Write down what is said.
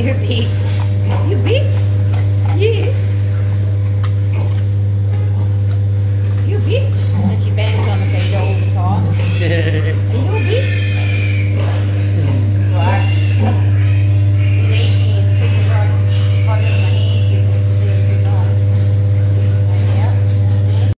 You beat. You beat? Yeah. You beat? And she bangs on the feet guitar. you beat?